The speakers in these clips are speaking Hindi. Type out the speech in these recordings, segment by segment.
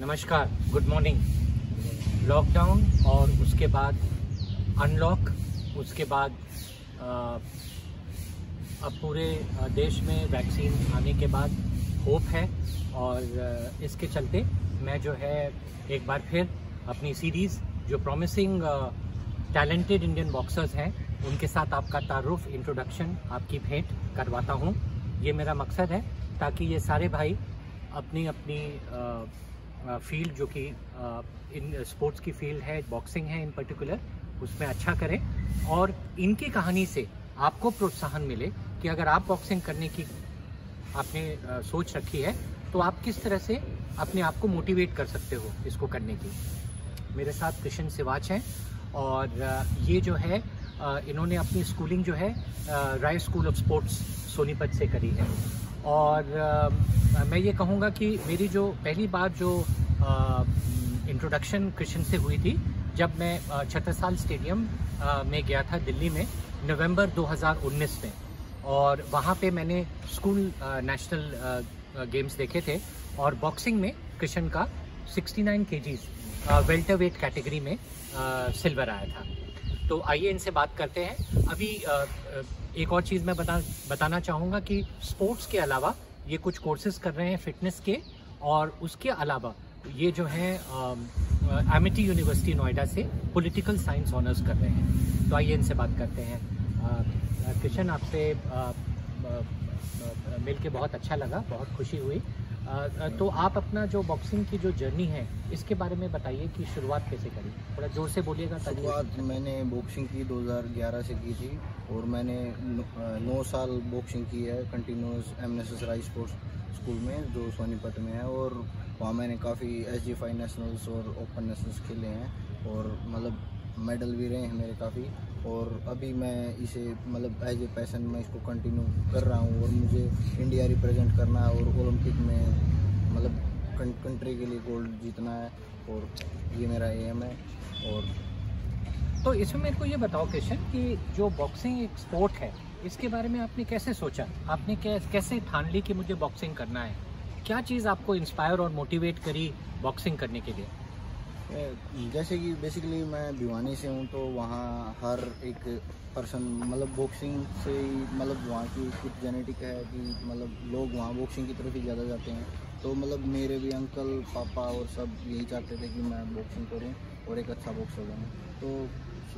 नमस्कार गुड मॉर्निंग लॉकडाउन और उसके बाद अनलॉक उसके बाद अ, अब पूरे देश में वैक्सीन आने के बाद होप है और इसके चलते मैं जो है एक बार फिर अपनी सीरीज़ जो प्रॉमिसिंग टैलेंटेड इंडियन बॉक्सर्स हैं उनके साथ आपका तारुफ इंट्रोडक्शन आपकी भेंट करवाता हूँ। ये मेरा मकसद है ताकि ये सारे भाई अपनी अपनी फ़ील्ड जो कि इन स्पोर्ट्स की फ़ील्ड है, बॉक्सिंग है इन पर्टिकुलर, उसमें अच्छा करें। और इनकी कहानी से आपको प्रोत्साहन मिले कि अगर आप बॉक्सिंग करने की आपने सोच रखी है तो आप किस तरह से अपने आप को मोटिवेट कर सकते हो इसको करने की। मेरे साथ कृष्ण सिवाच हैं और ये जो है इन्होंने अपनी स्कूलिंग जो है Rai school of sports Sonipat से करी है। और मैं ये कहूँगा कि मेरी जो पहली बार जो इंट्रोडक्शन कृष्ण से हुई थी, जब मैं छत्रसाल स्टेडियम में गया था दिल्ली में, नवंबर 2019 में। और वहाँ पे मैंने स्कूल नेशनल गेम्स देखे थे। और बॉक्सिंग में कृष्ण का 69 केजीज वेल्टर वेट कैटेगरी में सिल्वर आया था। तो आइए इनसे बात करते हैं। अभी एक और चीज़ मैं बता, बताना चाहूँगा कि स्पोर्ट्स के अलावा ये कुछ कोर्सेज कर रहे हैं फिटनेस के। और उसके अलावा ये जो है एमिटी यूनिवर्सिटी नोएडा से पॉलिटिकल साइंस ऑनर्स कर रहे हैं। तो आइए इनसे बात करते हैं। किशन आपसे मिल के बहुत अच्छा लगा बहुत खुशी हुई। अ, तो आप अपना जो बॉक्सिंग की जो जर्नी है इसके बारे में बताइए कि शुरुआत कैसे करी? थोड़ा ज़ोर से बोलिएगा शुरुआत मैंने बॉक्सिंग की 2011 से की थी और मैंने नौ- साल बॉक्सिंग की है continuous M S sports school में जो सोनीपत में है और वहाँ मैंने काफ़ी एस जी फाइव नेशनल्स और ओपन नेशनल्स खेले हैं और मतलब मेडल भी रहे हैं मेरे काफ़ी और अभी मैं इसे मतलब एज ए पैसन मैं इसको कंटिन्यू कर रहा हूँ और मुझे इंडिया रिप्रेजेंट करना है और ओलंपिक में मतलब कंट्री के लिए गोल्ड जीतना है और ये मेरा एम है और तो इसमें मेरे को ये बताओ किशन कि जो बॉक्सिंग एक स्पोर्ट है, इसके बारे में आपने कैसे सोचा? आपने कैसे ठान ली कि मुझे बॉक्सिंग करना है? क्या चीज़ आपको इंस्पायर और मोटिवेट करी बॉक्सिंग करने के लिए? जैसे कि बेसिकली मैं भिवानी से हूँ तो वहाँ हर एक पर्सन मतलब बॉक्सिंग से ही मतलब वहाँ की कुछ जेनेटिक है कि मतलब लोग वहाँ बॉक्सिंग की तरफ़ ही ज़्यादा जाते हैं। तो मतलब मेरे भी अंकल पापा और सब यही चाहते थे कि मैं बॉक्सिंग करूँ और एक अच्छा बॉक्सर बनूँ। तो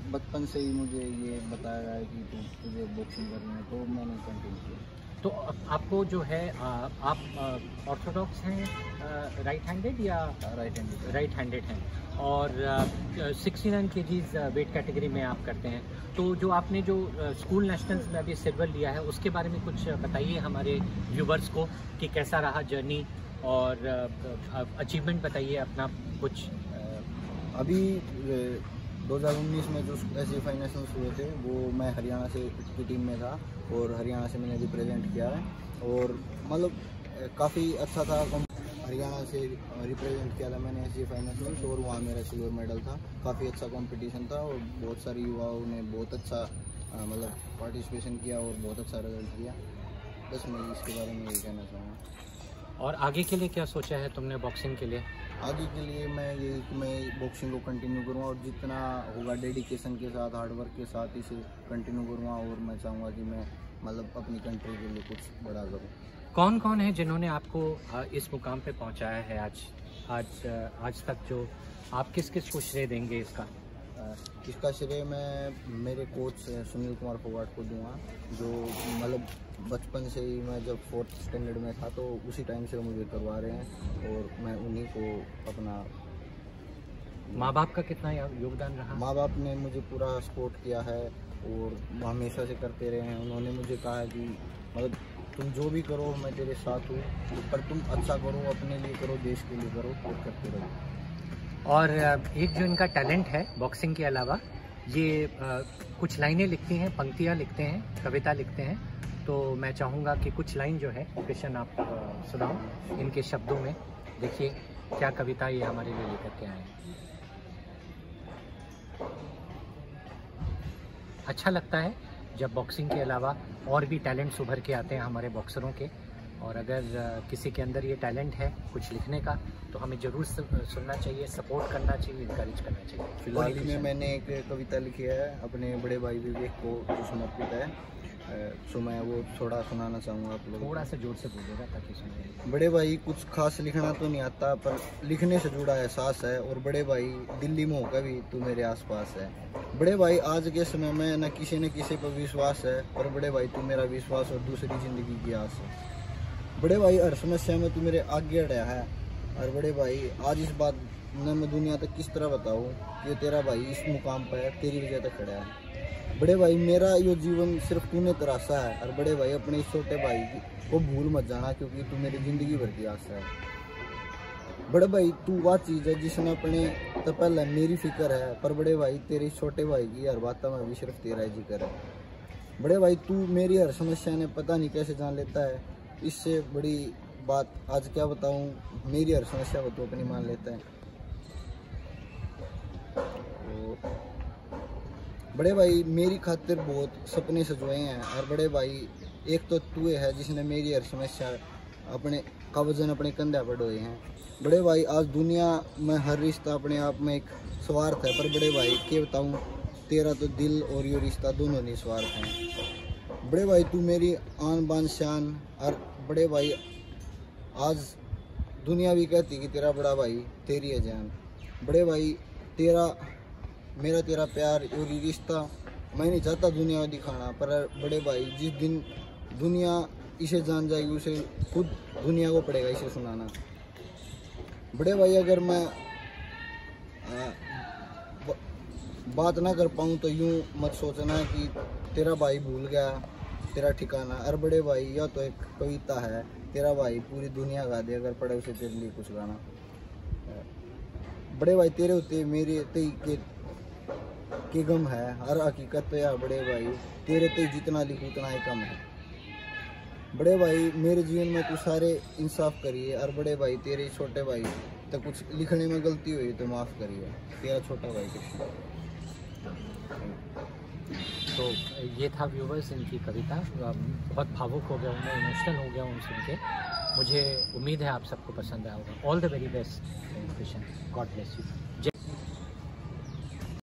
बचपन से ही मुझे ये बताया गया है कि तुझे बॉक्सिंग करनी है तो मैंने कंटिन्यू किया। तो आपको जो है आप ऑर्थोडॉक्स हैं राइट हैंडेड या राइट हैंडेड राइट हैंडेड हैं? और सिक्सटी नाइन के जीज वेट कैटेगरी में आप करते हैं। तो जो आपने जो स्कूल नेशनल्स में अभी सिल्वर लिया है उसके बारे में कुछ बताइए हमारे व्यूवर्स को कि कैसा रहा जर्नी और अचीवमेंट बताइए अपना कुछ। अभी 2019 में जो एस जी फाइव नेशनल्स हुए थे वो मैं हरियाणा से की टीम में था और हरियाणा से मैंने रिप्रेजेंट किया है। और मतलब काफ़ी अच्छा था हरियाणा से रिप्रेजेंट किया था मैंने एस जी फाइव नेशनल्स और वहाँ मेरा सिल्वर मेडल था। काफ़ी अच्छा कंपटीशन था और बहुत सारे युवाओं ने बहुत अच्छा मतलब पार्टिसिपेशन किया और बहुत अच्छा रिज़ल्ट किया बस मैं इसके बारे में यही कहना चाहूँगा। और आगे के लिए क्या सोचा है तुमने बॉक्सिंग के लिए? आगे के लिए मैं ये मैं बॉक्सिंग को कंटिन्यू करूँगा और जितना होगा डेडिकेशन के साथ हार्डवर्क के साथ इसे कंटिन्यू करूँगा और मैं चाहूँगा कि मैं मतलब अपनी कंट्री के लिए कुछ बड़ा करूँ। कौन कौन है जिन्होंने आपको इस मुकाम पे पहुँचाया है आज? आज आज तक जो आप किस किस को श्रेय देंगे इसका? इसका श्रेय मैं मेरे कोच सुनील कुमार फोगाट को दूँगा जो मतलब बचपन से ही मैं जब फोर्थ स्टैंडर्ड में था तो उसी टाइम से वो मुझे करवा रहे हैं और मैं उन्हीं को अपना माँ बाप का कितना योगदान रहा? माँ बाप ने मुझे पूरा सपोर्ट किया है और हमेशा से करते रहे हैं। उन्होंने मुझे कहा है कि मतलब तुम जो भी करो मैं तेरे साथ हूँ पर तुम अच्छा करो अपने लिए करो देश के लिए करो और करते रहो। और एक जो इनका टैलेंट है बॉक्सिंग के अलावा ये आ, कुछ लाइनें लिखती हैं पंक्तियाँ लिखते हैं कविता लिखते हैं तो मैं चाहूँगा कि कुछ लाइन जो है कृष्ण आप सुनाओ इनके शब्दों में। देखिए क्या कविता ये हमारे लिए लेकर के आए हैं। अच्छा लगता है जब बॉक्सिंग के अलावा और भी टैलेंट्स उभर के आते हैं हमारे बॉक्सरों के। और अगर किसी के अंदर ये टैलेंट है कुछ लिखने का तो हमें ज़रूर सुनना चाहिए सपोर्ट करना चाहिए इंकरेज करना चाहिए। फ़िलहाल में मैंने एक कविता लिखी है अपने बड़े भाई विवेक को जो समर्पित है। सो मैं वो थोड़ा सुनाना चाहूँगा आप लोग थोड़ा सा ज़ोर से बोलिएगा ताकि सुनिए। बड़े भाई कुछ खास लिखना तो नहीं आता पर लिखने से जुड़ा एहसास है और बड़े भाई दिल्ली में होकर भी तू मेरे आसपास है। बड़े भाई, आज के समय में न किसी न किसी पर विश्वास है, पर बड़े भाई, तू मेरा विश्वास और दूसरी ज़िंदगी की आस है। बड़े भाई, हर समस्या में तू मेरे आगे अड़ा है। और बड़े भाई, आज इस बात न मैं दुनिया तक किस तरह बताऊँ कि तेरा भाई इस मुकाम पर है तेरी वजह तक खड़ा है। बड़े भाई, मेरा यो जीवन सिर्फ़ तूने तराशा है। और बड़े भाई, अपने इस छोटे भाई को भूल मत जाना, क्योंकि तू मेरी ज़िंदगी भर की आशा है। बड़े भाई, तू वह चीज़ है जिसने अपने तो पहले मेरी फ़िक्र है, पर बड़े भाई, तेरे छोटे भाई की हर बात में भी सिर्फ़ तेरा ही ज़िक्र है। बड़े भाई, तू मेरी हर समस्या ने पता नहीं कैसे जान लेता है। इससे बड़ी बात आज क्या बताऊँ, मेरी हर समस्या को तू अपनी मान लेता है। तो बड़े भाई, मेरी खातिर बहुत सपने सजोए हैं, और बड़े भाई, एक तो तू है जिसने मेरी हर समस्या अपने का वज़न अपने कंधे पर डोए हैं। बड़े भाई, आज दुनिया में हर रिश्ता अपने आप में एक स्वार्थ है, पर बड़े भाई के बताऊँ? तेरा तो दिल और ये रिश्ता दोनों निस्वार्थ हैं। बड़े भाई, तू मेरी आन बान शान, और बड़े भाई, आज दुनिया भी कहती कि तेरा बड़ा भाई तेरी है जान। बड़े भाई, तेरा, मेरा तेरा प्यार और रिश्ता, मैं नहीं चाहता दुनिया में दिखाना, पर बड़े भाई, जिस दिन दुनिया इसे जान जाएगी उसे खुद दुनिया को पड़ेगा इसे सुनाना। बड़े भाई अगर मैं आ, बात ना कर पाऊँ तो यूँ मत सोचना कि तेरा भाई भूल गया तेरा ठिकाना। अरे बड़े भाई यह तो एक कविता है। तेरा भाई पूरी दुनिया गा दे अगर पढ़े उसे तेरे लिए कुछ गाना। बड़े भाई तेरे होते मेरे ते के के गम है। हर हकीकत तो या बड़े भाई तेरे ते जितना लिखूँ उतना ही कम है। बड़े भाई, मेरे जीवन में तू सारे इंसाफ करिए, और बड़े भाई, तेरे छोटे भाई तो कुछ लिखने में गलती हुई तो माफ़ करिए। तेरा छोटा भाई तो ये था व्यूवर्स इनकी कविता। बहुत भावुक हो गया हूँ मैं इमोशनल हो गया हूँ सुन के। मुझे उम्मीद है आप सबको पसंद आया होगा। All the very best God bless you